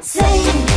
Zein